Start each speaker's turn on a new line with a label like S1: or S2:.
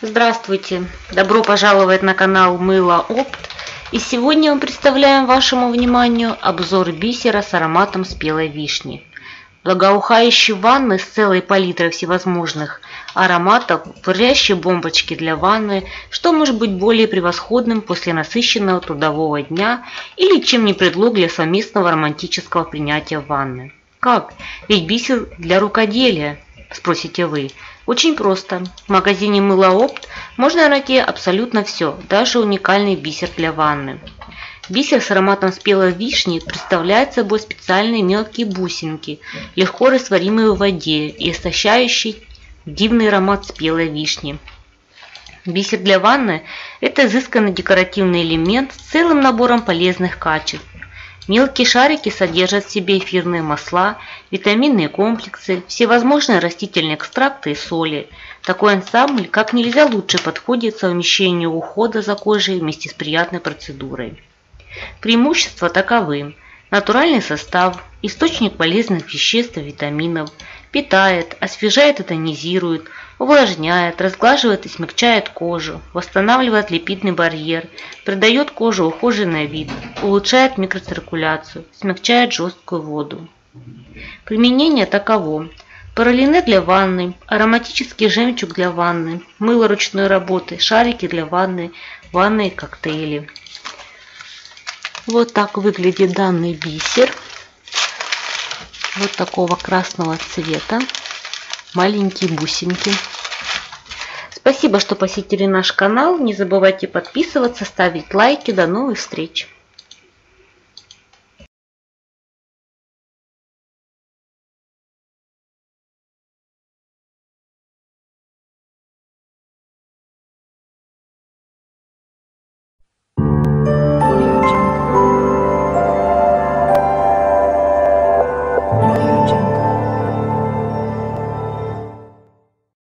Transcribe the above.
S1: Здравствуйте! Добро пожаловать на канал Мыло Опт. И сегодня мы представляем вашему вниманию обзор бисера с ароматом спелой вишни. Благоухающие ванны с целой палитрой всевозможных ароматов, бурлящие бомбочки для ванны, что может быть более превосходным после насыщенного трудового дня или чем не предлог для совместного романтического принятия ванны. Как? Ведь бисер для рукоделия, спросите вы. Очень просто. В магазине мыла Опт можно найти абсолютно все, даже уникальный бисер для ванны. Бисер с ароматом спелой вишни представляет собой специальные мелкие бусинки, легко растворимые в воде и истощающие дивный аромат спелой вишни. Бисер для ванны – это изысканный декоративный элемент с целым набором полезных качеств. Мелкие шарики содержат в себе эфирные масла, витаминные комплексы, всевозможные растительные экстракты и соли. Такой ансамбль как нельзя лучше подходит совмещению ухода за кожей вместе с приятной процедурой. Преимущества таковы. Натуральный состав, источник полезных веществ и витаминов, питает, освежает и тонизирует, увлажняет, разглаживает и смягчает кожу, восстанавливает липидный барьер, придает коже ухоженный вид, улучшает микроциркуляцию, смягчает жесткую воду. Применение таково. Паралине для ванны, ароматический жемчуг для ванны, мыло ручной работы, шарики для ванны, ванные коктейли. Вот так выглядит данный бисер. Вот такого красного цвета. Маленькие бусинки. Спасибо, что посетили наш канал. Не забывайте подписываться, ставить лайки. До новых встреч!